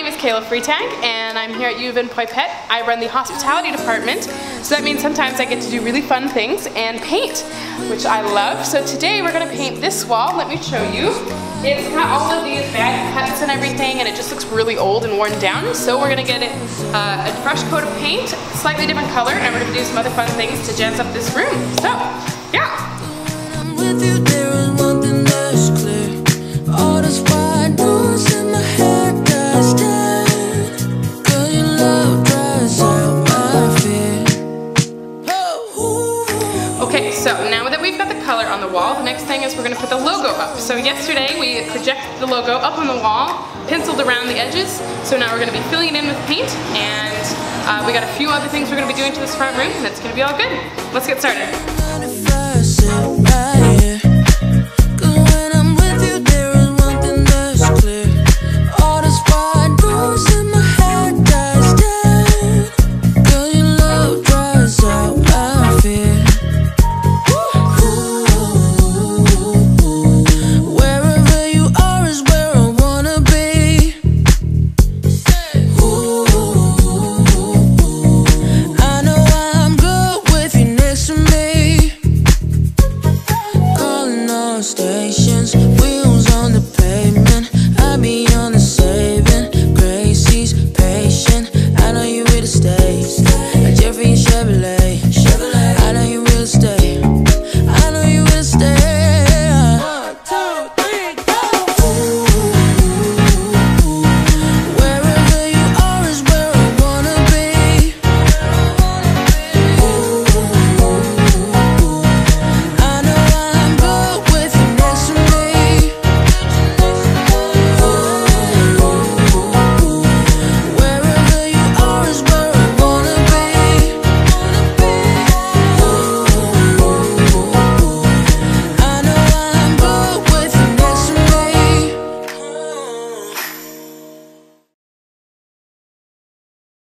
Kayla Freetag, and I'm here at U of N Poipet. I run the hospitality department, so that means sometimes I get to do really fun things and paint, which I love. So today we're gonna paint this wall. Let me show you. It's got all of these bad cuts and everything, and it just looks really old and worn down. So we're gonna get it uh, a fresh coat of paint, slightly different color, and we're gonna do some other fun things to jazz up this room. So, yeah. So now that we've got the color on the wall, the next thing is we're gonna put the logo up. So yesterday we projected the logo up on the wall, penciled around the edges, so now we're gonna be filling it in with paint, and uh, we got a few other things we're gonna be doing to this front room, and it's gonna be all good. Let's get started. Stations. We